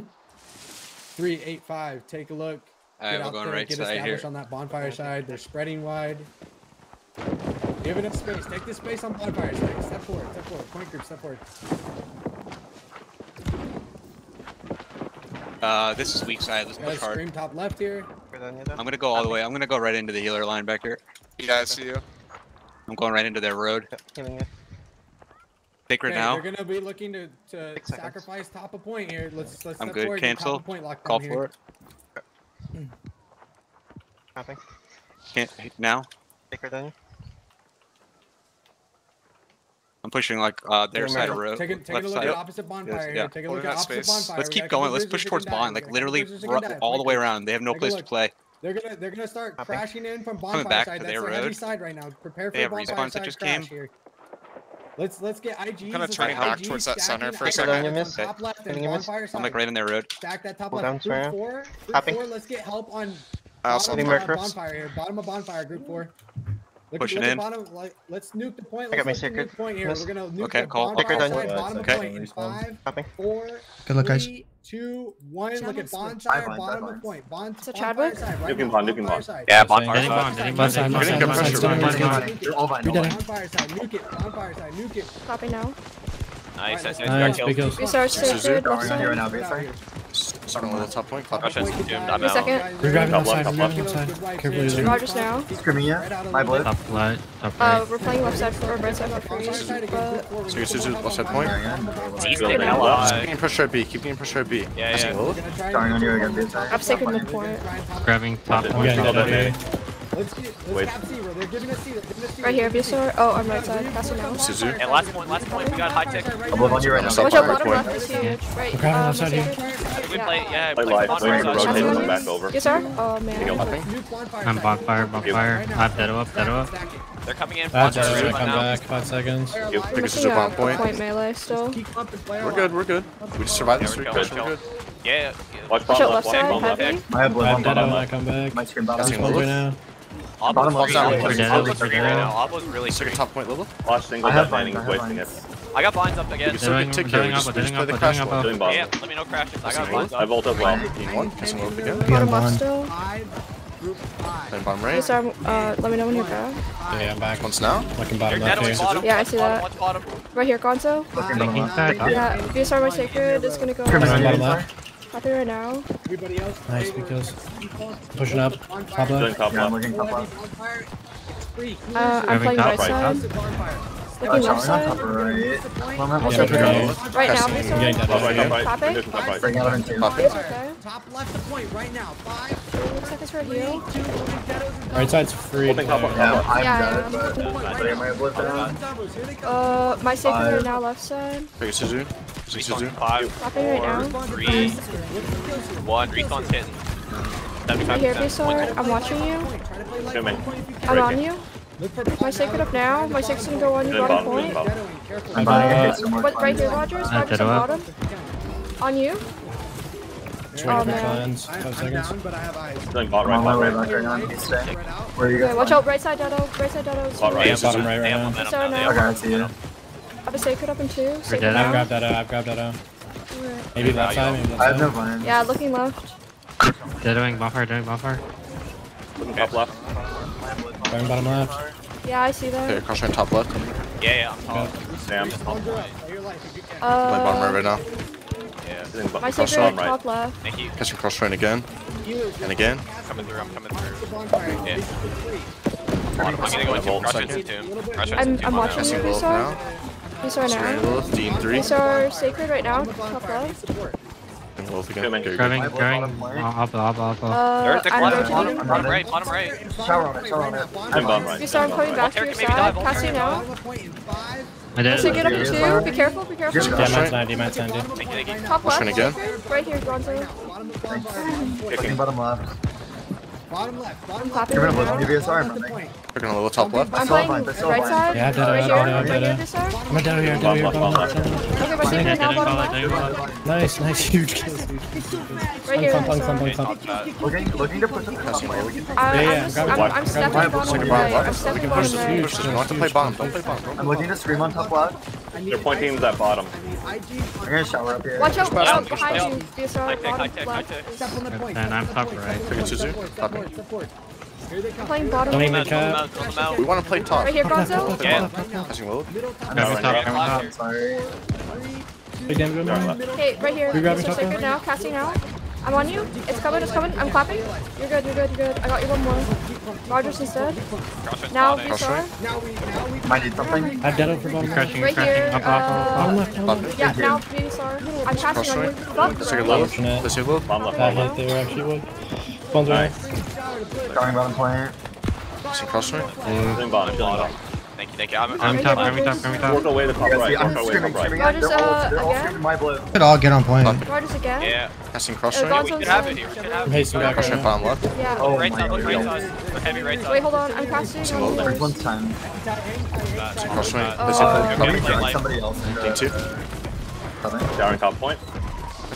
Three eight five. Take a look. All right, we're going there, right get side here. on that bonfire side. They're spreading wide. Give it up space. Take this space on bonfire side. Step forward. Step forward. Point group. Step forward. Uh, this is weak side. This is push hard. Scream top left here. I'm gonna go all the way. I'm gonna go right into the healer line back here. Yeah, I see you. I'm going right into their road. Yep, Sacred okay, now. They're gonna be looking to, to sacrifice top a point here. Let's let's. I'm good. Cancel. Point lock Call for it. Nothing. Can't now. Sacred then. I'm pushing like uh, their side of road. Take, a, take a look at the opposite bonfire. Yes, yeah. Take a look at opposite bonfire. Let's keep going. Let's push towards bond. Like literally all the way around. They have no place to play. They're gonna they're gonna start crashing in from bonfire side. That's their, side right now. Prepare for they have bonfire that just came. here. Let's let's get IG. Kind of turning back IG, towards that center for a second. You miss. Top left and bonfire side. I'm like right in their road. Stack that top left. Group four. Group four. Let's get help on. I also bottom of bonfire here. Bottom of bonfire. Group four. Look, Pushing look in. Bottom, like, let's nuke the point. I got my secret. Point here. Miss. We're gonna nuke okay, the cool. Bonfire side, bottom okay. point in five, four, Good luck, guys. Three, two, one. Look at bonfire, bottom of point. Bond, so Chadwick? Side, Nuking Bond, Nuking Bond. Yeah, bonfire side. Getting Bond, getting Bond. Getting pressure. Bonfire side, nuke it. Bonfire side, nuke it. Copy now. Nice, nice, nice. Research, research, research. Starting with the top point. Clock gotcha. Doomed. I'm out. Second. We're grabbing top left. Top left. left. Careful, laser. Rogers now. Scrimia. My blue. Top left. Top right. Uh, we're playing left side for or right side for you. Uh, so you're Suzu left side point. Keep getting pressure at B. Keep getting pressure at B. Yeah, yeah. Starting on you again. I'm taking the point. Grabbing top point. Wait. Right here, if you. Oh, I'm right side. Castle now. Suzu. And last point, last point. We got high tech. I'm on you right now. Watch out, bottom left is huge. Right. We're um, outside here. We play, yeah. Play live. Play rotate and come back over. Yes, sir. Oh, man. I'm bonfire, bonfire. Hop, that up, that up. They're coming in. That's just gonna come back. Five seconds. You think this is a bomb point? Point melee still. We're good. We're good. We just survived this three. We're good. Yeah. Watch out left. side, bomb left. I have blue. I'm. I'm not coming back. My screen bomb. I'm now. Ob Bottom left side. Ob's down. really Second top point, Lulu. Watch single. I have landing. Wasting it. I got blinds up again. You still get tick here. Just play the crash one. Yeah, let me know crashes. I got blinds up. I vault up well. Team one. Again. Bottom left still. Playing bottom right. Sorry, uh, let me know when you're back. Yeah, I'm back. Once now? Looking bottom You're left here. Bottom, yeah, I see that. Bottom, bottom. Right here, Gonzo. Looking bottom left. Yeah, VSR my sacred is gonna go. Bottom left. Up here right now. Everybody else. Nice, because pushing up. Top left. Doing top left. Uh, I'm playing right side. Right. Yeah. Right now, right, right. Right. Right now. Right side's free. Yeah, Uh, my safe right now, left side. Big Suzu. Big Suzu. Right I'm watching you. I'm on you. My shake it up now. My shake's gonna go on your bottom point. I'm um, uh, what, right here, Rogers? Five percent bottom. On you. Um, oh man. Five seconds. Doing bot right, bot right, bot. Where are you guys? Watch out, right side, Dodo. Right side, Dodo. Bot right, bottom right, right now. Sorry, now. Okay, I see you. I have a sacred up in two. We're dead. I've grabbed that. I've grabbed that. Maybe left side. Maybe left side. I have no plan. Yeah, looking left. Dedoing buffer. Doing buffer. Looking up left. Going bottom left. Yeah, I see that. Okay, cross top left. Yeah, yeah, I'm top. Yeah, top. Uh, bottom right right now. Yeah. My cross right. top left. Thank you. Catching cross train again. And again. Coming through, I'm coming through. Yeah. I'm gonna go into Russian I'm, I'm watching you, Visar. Visar now. Dean 3. Visar sacred right now, top left. Grabbing walls again. Go, grabbing, go. up, up, up, up. Uh, They're at the. Bottom, bottom, bottom right, bottom right. Shower on it, shower on it. I'm bottom right. You saw coming back to your side. Cassie, no. I did. Also get up two. Be careful, be careful. Yeah, mine's 90, mine's 90. Top left. Right here, Gonzo. Kicking. Bottom left. Bottom left. Bottom left. You're gonna lose the VSR from me. We're gonna level top left. I'm playing right I'm dead. I'm dead. I'm down here. I'm down here. Okay, we're taking now. Bottom left. Nice, nice, huge. Right here. Looking, looking to push the custom way. Yeah, yeah. I'm, I'm stepping bottom. I'm stepping bottom. We can push the Push this. Don't play bomb. Don't play bomb. I'm looking to scream on top left mean, They're pointing to that bottom. I'm gonna shower up here. Watch out! Behind you, Step on the point. And I'm top right. Take it, Suzu. Playing bottom. Don't even cap. We want to play top. Right here, Gonzo. Yeah. Pushing low. Coming top. Coming top. Sorry. Hey, right here. Mr. Sacred now. Casting out. I'm on you. It's coming, it's coming. I'm clapping. You're good, you're good, you're good. I got you one more. Rogers is dead. Now, VSR. Might need something. I've done it for one crashing, Right crashing. here. Up, uh, up, up, up. Left, yeah, now, VSR. I'm passing on you. Fuck. Let's take a low. Let's take a low. Bomb left. Bomb left. They were actually wood. Phone's right. Going bottom plant. Is he crossing? Yeah. Bottom, bottom. Thank you, thank you. I'm, I'm, I'm top, I'm top, I'm top. Walk away the pop right, walk away the pop right. Uh, They're my blue. Could all get on point. Rogers again? Yeah. Passing cross right. We can have it here, we can have it. Cross right palm left. Yeah. Oh my god. Right side, heavy right side. Wait, hold on, I'm crossing on One time. Cross train. Let's right. Somebody else. Team two. Down top point.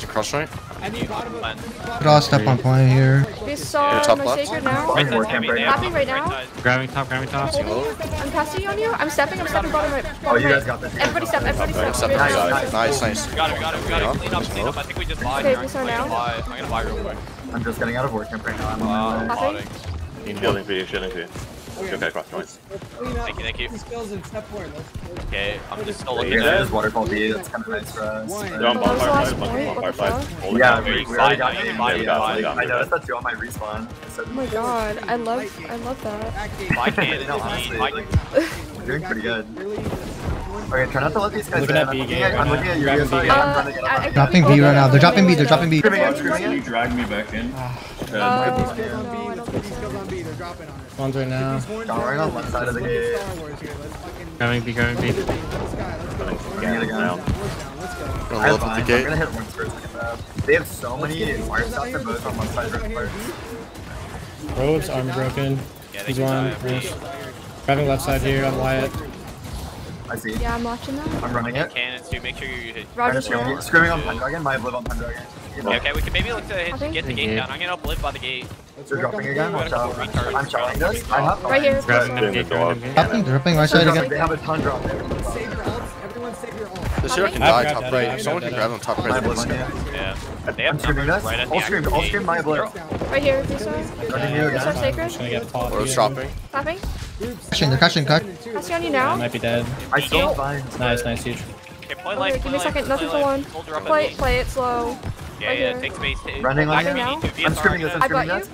Cross right. Put all step on plane here. This saw top my sacred now. Right side, heavy, right now. Grabbing top, grabbing top. I'm passing on you. I'm stepping, I'm stepping bottom right. Bottom oh, you guys right. got this. Everybody step, everybody step. nice, nice, nice, nice. We got it, we got it, we got it. Clean up, clean up. I think we just lied. Okay, we saw now. I'm gonna buy real quick. I'm just getting out of work camp right now. I'm on my way. Building for you, shielding for you. Okay, okay cross joints. Thank you, thank you. Okay, I'm just still looking at yeah, it. waterfall B, that's kind of nice for us. No, I'm bonfire side, bonfire side. Yeah, we already got you. I know noticed that too on my respawn. Oh my god, I love, I love that. I can't, no, honestly, like, doing pretty good. Okay, try not to let these guys looking in. At B I'm, looking at, I'm looking at you guys. I'm trying to get up. Dropping B right now. They're dropping B. They're dropping B. Can you drag me back in? Uh, uh, these dropping on us. Right now. Got right on left side of the gate. Coming be coming B. Gonna live at the gate. I'm gonna hit one first. They have so many wire shots, they're both on one side of the Robes, arm broken. He's one. Grabbing left side here on Wyatt. I see. Yeah, I'm watching that. I'm running it. Cannon dude. Make sure you hit. Roger. Screaming on Pendragon. My live on Pendragon. Okay, okay, we can maybe look to hit, get the gate down. I'm gonna blip by the gate. They're dropping again. I'm showing. I'm showing. I have right here. Captain dropping right side again. They have a ton drop The sheriff can die top right. Someone can grab him top right, let's. Yeah. I'm screaming this. I'll scream. I'll scream my blip. Right here. This one. This one sacred. Or dropping. Dropping. Catching. They're catching. Cut. Catching on you now. Might be dead. I still. Nice. Nice. Huge. Okay, play life. Give me a second. Nothing's alone. Play. Play it slow. Yeah, right yeah, here. take space to Running on you. I'm screaming this, I'm screaming this.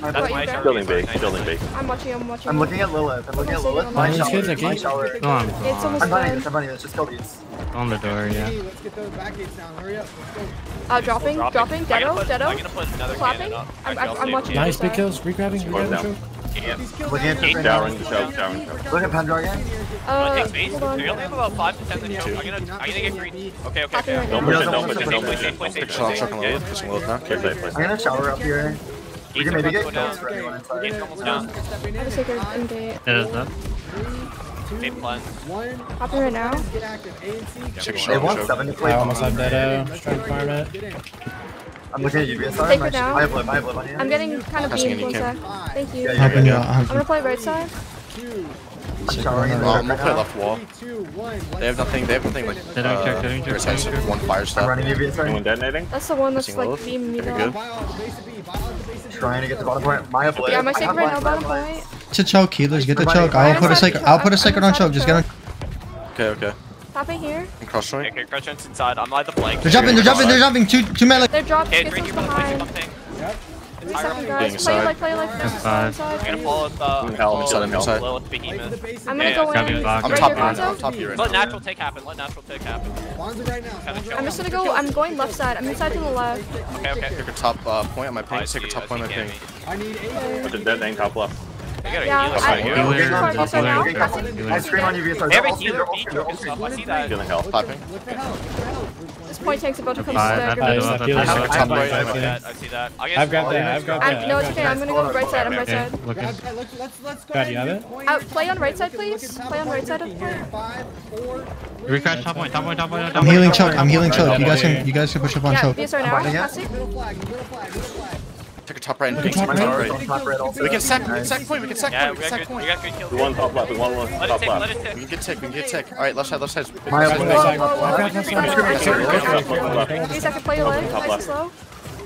Building base, building base. I'm watching, I'm watching. I'm looking at Lilith, I'm looking at Lilith. My shower, my shower. Oh, I'm I'm running this, I'm running this, just kill these. On the door, yeah. Let's get those back gates down, hurry up, let's go. Uh, dropping, dropping, deado, deado. Clapping. I'm, I'm watching. Nice, big kills, regrabbing, regrabbing. Yep. Was he into Dowering, show, dowering, show. Look at Pendragon. Uh, take space. We only have about five to ten? the shield. I'm gonna, I'm gonna get green. Okay, okay, okay. Don't push it, don't push it, don't push it. Play safe, play safe. Yeah, push some load now. Okay, play, play. I'm gonna shower up here. We can maybe get No. for everyone inside. Gate's almost down. I was like, I'm dead. It is not. Eight plus. Hopping right now. Check show. They want seven to play. I almost have that, uh, try to farm it. I'm looking at you, BSR. Take her down. I have blip, I have blip on you. I'm getting kind of beamed, one. Thank you. Yeah, yeah, yeah, yeah. I'm gonna play right side. I'm gonna play left wall. They have nothing, they have nothing like, they don't uh, they don't uh, check, one fire stop. Running you, BSR. Anyone detonating? That's the one that's like beam me down. Trying to get the bottom point. My blip. Yeah, my sacred right now, bottom point. To choke healers, get the choke. I'll put a sacred, I'll put a sacred on choke, just get on. Okay, okay. Stop it here. And cross right. Okay, crouch right inside. I'm either flank. They're jumping, they're jumping, they're jumping. Two, two men. They're dropping. Okay, drink your behind. I'm gonna follow with, uh, I'm hell, inside, I'm inside. I'm gonna go in. I'm top here, Let natural take happen, let natural take happen. I'm just gonna go, I'm going left side. I'm inside to the left. Okay, okay. Take a top point on my ping, take a top point on my ping. I need eight. Put the dead thing top left yeah, a healer yeah, Healer. I scream on you, VSR. Every healer beat yourself, I see that. Feeling health popping. This point takes about to come stagger. I have. I see that, I see that. I've grabbed that, I've grabbed that. No, it's okay, I'm gonna go right side, I'm right side. Let's go ahead uh, Play on right side, please. Play on right side of the point. Recrash top point, top point, top point. I'm healing Chuck, I'm healing Chuck. You guys can, you guys can push up on Chuck. Yeah, VSR now. Middle flag, middle flag, middle flag. Take a top right and Okay, ping. top Top right. right. On top right also. We can sack, we can Nice. sack point, we can sack Yeah, point, we we can got sack good, we point. got good kills. We one top left, we one one Let it top tick, let left. it We tick. can get tick, we can get tick. Alright, left side, left side. My guys, three Three seconds, play away. Top Nice and left. slow.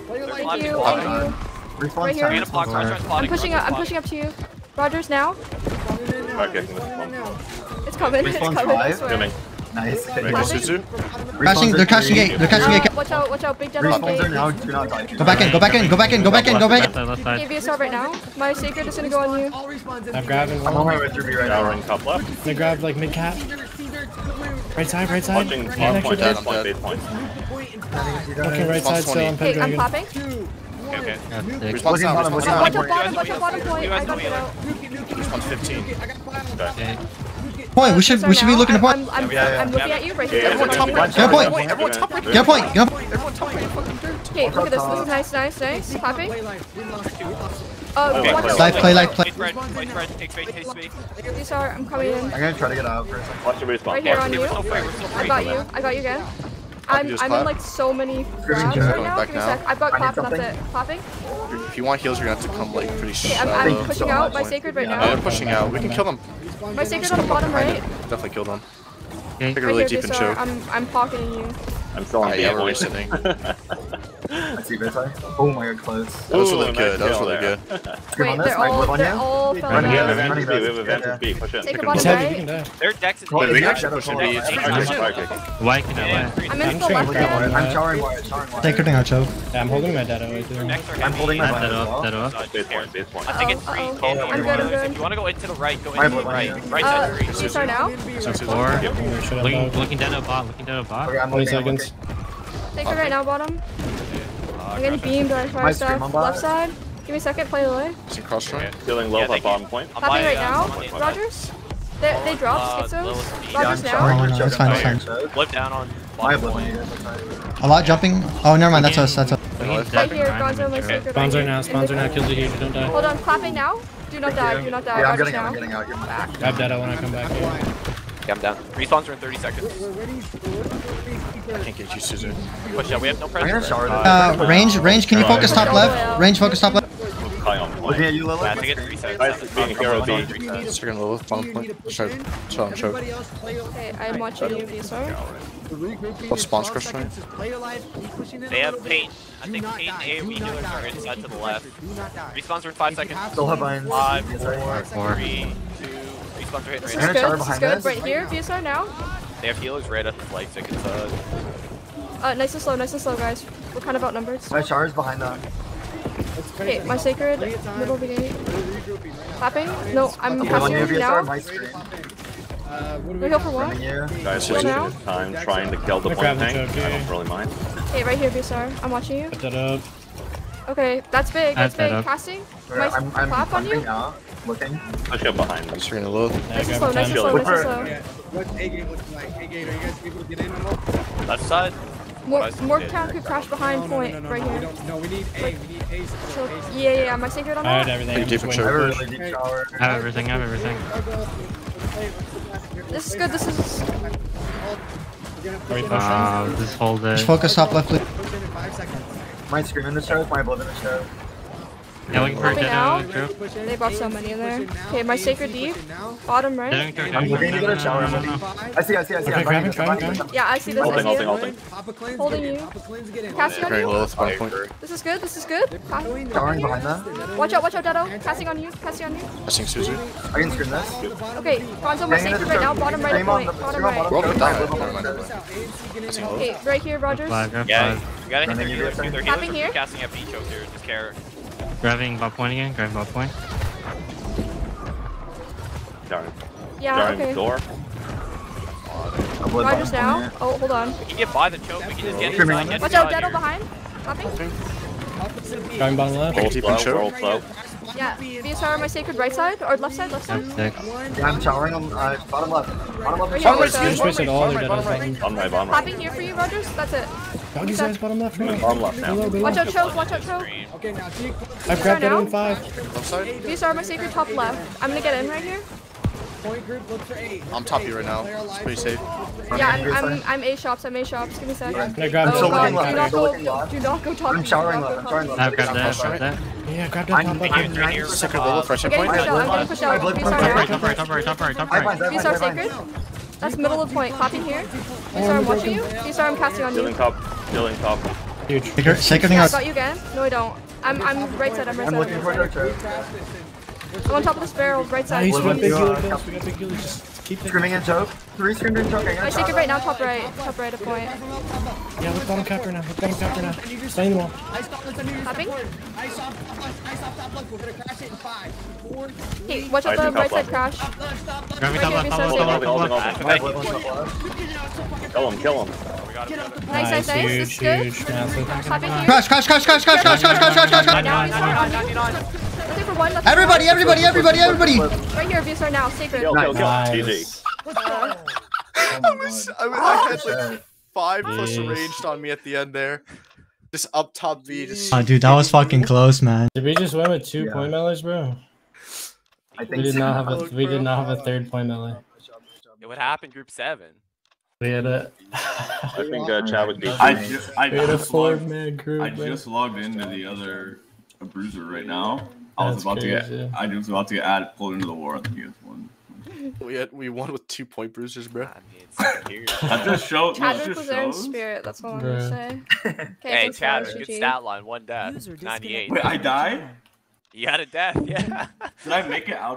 Thank Thank you, you. thank you. Respawn Right here. I'm gonna time. block, Rogers I'm spotting. pushing up, I'm pushing up to you. Rogers now. Alright, kicking this one. It's coming, it's Respawn coming, I five. swear. Coming. Nice. Right, go Clapping. Suzu. Crashing, they're crashing gate. They're crashing gate. watch out, watch out, big dead on Respawns are gate. now. Do not die. Go back in, go back in, go back in, go back in, go back Left in. side, left side. Right now. My sacred is gonna go on you. I'm grabbing I'm on my way through B right now. Showering top left. They grabbed like mid cap. Right side, right side. Punching And farm extra point, dead, base I'm point, dead. base point. Okay, right side still. I'm Okay, I'm Pendragon. popping. Okay, okay. Yeah, sick. Respawn Looking down, bottom, respawn looking down. Watch bottom. out bottom, watch out bottom point. I got it out. Respawn 15. Okay. Point, we should, we should be looking to point. I'm, I'm, Yeah, yeah. I'm looking at you right here. Yeah, Everyone top right, Get a point. everyone top right. Get a point, get a point. Everyone top right. Okay, look at this. This is nice, nice, nice. Popping. Uh, Okay, watch play out. Life, play, life, play. Take spread, play take space, take space. These are, I'm coming in. I'm gonna try to get out for a second. Watch the respawn. Right here on you. We're still free, we're still I got you. I got you again. I'm, I'm in like so many grabs right now. back Give me a sec. I've got I clap and that's it. Popping. If you want heals, you're gonna have to come like pretty Okay, I'm, I'm pushing out my sacred right now. Yeah, they're pushing out. We can kill them. My sacred on the bottom right. Definitely killed them. Hmm. Okay. Take a Right really deep and Visar. choke. I'm, I'm pocketing you. I'm still on B yeah, we're sitting. I see this side. Oh my god, close. That was Ooh, really good. That was really there. good. Wait, on this. they're Mike, all, they're all We fell Running have out. down. advantage B, we have advantage B. Push in. Take a Pick bottom He's him. heavy, you can die. Their decks is Well, We we can got actually shadow push in. B. It's I'm pretty Nice good. fire kick. Why can I lie? I'm in the sure left you Wait. I'm showering wire, showering wire. Sacred out, choke. Yeah, I'm holding my dad away too. I'm holding my Dead wire as up, dead up. Uh, Base point, base point. I think it's Uh-oh. three. Uh-oh. Can't I'm good, I'm good. If you want to go into the right, go into the right. Right Uh, side three. Visar now. Four. Yep. Should looking, looking down at bot, looking down at bot. 20 seconds. looking. Sacred right now, bottom. I'm getting beamed by fire My stuff. scream on. Left side. Give me a second, play away. Some cross train. Healing low Yeah, at bottom point. I'm Popping by, right uh, now. I'm on the- Rogers. They, they dropped Uh, schizos. lowest speed. Yeah, I'm Rogers now. Oh, wire, no, it's fine, it's choke. Flip down on bottom point. A lot jumping. Oh, never mind. That's us. That's us. Right here, Gonzo, my sacred. Spawns right right now, here. spawns right now, kills are huge, don't die. Hold on, clapping now. Do not die, do not die. Yeah, I'm Rogers getting out, now. I'm getting out. You're back. Grab data when I come back here. Yeah, I'm down. Respawns are in 30 seconds. I can't get you, Susan. Push out, we have no pressure. Uh, range, range, can you focus top left? Range, focus top left. Was you, Lilith? I think it's reset. Okay, I'm watching you, Visor. Let's spawn crush right. They have paint. I think paint and AoE healers are inside to the left. Respawns are 5 seconds. Still have mine. 5, 4, 3, He's left hit. This is good. This is good. Right here, VSR now. They have healers right at the flight tickets. Uh, uh... nice and slow, nice and slow, guys. We're kind of outnumbered. My char is behind them. Okay, my sacred middle of the gate. Clapping? No, I'm yeah, passing you now. Uh, what do we go for one? Guys, just now? time trying to kill the one tank. I don't really mind. Hey, right here, VSR. I'm watching you. Put that up. Okay, that's big. That's, that's big. Casting. My I'm, I'm, clap on you. Out. Looking. Push up behind them. Second low. Yeah, Nice and slow, nice and slow, nice and slow. Yeah. What's A gate looking like? A gate, are you guys able to get in at all? left side. More, Nice. more town could crash behind no, no, point no, no, right no, we here. don't. No, we need A. We need A So, support. A support. yeah, yeah, yeah. My sacred on I had that. everything. I'm just in I have waiting. a really deep shower. I have everything, I have everything. This is good. This is. Are we pushing? Uh, just hold it. Just focus top left, please. Push in in five seconds. My screen in the show. My blood in the show. Yeah, looking for a Popping dead out. group. Push in. They buffed so many in there. Push in now. Okay, my sacred deep. Bottom right. I'm looking to get a shower. I'm looking. I see, I see, I see. Okay, I'm grab buying it, it, I'm grab it, buying grab it. Yeah, I see this. Holding, I see holding, holding. Holding you. Papa Cleanse get in. Casting on you. low, bottom point. This is good. This is good. Ca- Showering behind them. Watch out, watch out, Dado. Casting on you. Casting on you. Pressing Suzu. I can screen this. Okay, Gonzo, my sacred right now. Bottom right Stream point. Bottom right. Roll bottom. the die. Never Never mind, mind, never never mind. Pressing low. Okay, right here, Rogers. Yeah, you gotta hit their Running healers you, too. Their Tapping healers here. are casting at B chokes here. Just care. Grabbing bot point again, grab bot point. Darn. Yeah, Darn okay. door. A blood Rogers bottom now. corner. Oh, hold on. We can get by the choke. We can just get Screaming inside. on Get Watch out, inside behind. Clapping. Going bottom left. Roll deep slow, in choke. roll slow. Yeah, VSR, my sacred right side or left side, left side. Yep, sick. Yeah, I'm towering on uh, bottom left. Bottom left. Right shower. here, You just VSR. wasted all their Bottom dead right, bottom. Bottom right, bottom right. Clapping here for you, Rogers. That's it. Doggy size bottom left. Bottom left now. Watch out, Choke. Watch out, Choke. Okay, now Zeke. I grabbed it in five. Upside. These are my secret top left. I'm gonna get in right here. Point group, look for eight. I'm top here right now. It's pretty safe. Yeah, I'm, I'm, I'm A shops. I'm A shops. Give me a sec. I'm gonna grab oh, Do not go, do not go top. I'm showering left. I'm showering left. I've grabbed that. I've that. Yeah, grab that top left. Sicker low. I'm gonna push out. I'm gonna out. Top right, top right, top right, top right, top right. These are sacred. That's middle of point. Clapping here. You saw him watching you? You saw him casting on you? Dylan top. Dylan top. Huge. Shaking yeah, out. I got you again. No, I don't. I'm I'm right side. I'm right side. I'm looking for a I'm on top of this barrel, right side. Nice. We big healer, big healer. Just keep it. Screaming and choke. Three screaming and choke. I'm I gonna sacred top. right now, top right. Top right at point. Yeah, look bottom capper now, look bottom capper now. Stay in the wall. I stop, let's undo your Tapping? support. I stop, top left, I stop, top left. We're gonna crash it in five, four, Hey, three, watch out I the think right top side left. crash. top left, stop left. Grab me Right top here, left, be top so left, safe. top left, top Holding, left. holding, Thank holding. you. Kill him, kill him. We got him. we got him. Nice, nice, nice. This is Huge, good. huge, massive. Popping here. Crash, crash, crash, crash, crash, crash, crash, crash, crash, crash, crash. Now, Vstar on you. 99. Let's take for one. Everybody, everybody, everybody, everybody. Right here, Vstar now. Sacred. Kill, kill, kill. Nice. GG. Uh, I was, I, was, I had like five plus Jeez. arranged on me at the end there. Just up top V, just. Oh, dude, that was fucking close, man. Did we just win with two Yeah. point melees, bro? I We did so. not have a we did not have a third point melee. It would happen, group seven. We had a I think uh, Chad was beat. I just, I we just logged, man group. I bro. just logged into the other bruiser right now. I was That's about to get, I was about to get added, pulled into the war at the PS1. We had we won with two point bruisers, bro. I mean, it's here. That just showed. No, that Chadwick just was there in shows. spirit. That's all I'm gonna say. Okay, Hey, thanks, Chad, good stat line. One death. 98. Wait, I died. You had a death, yeah. Did I make it out?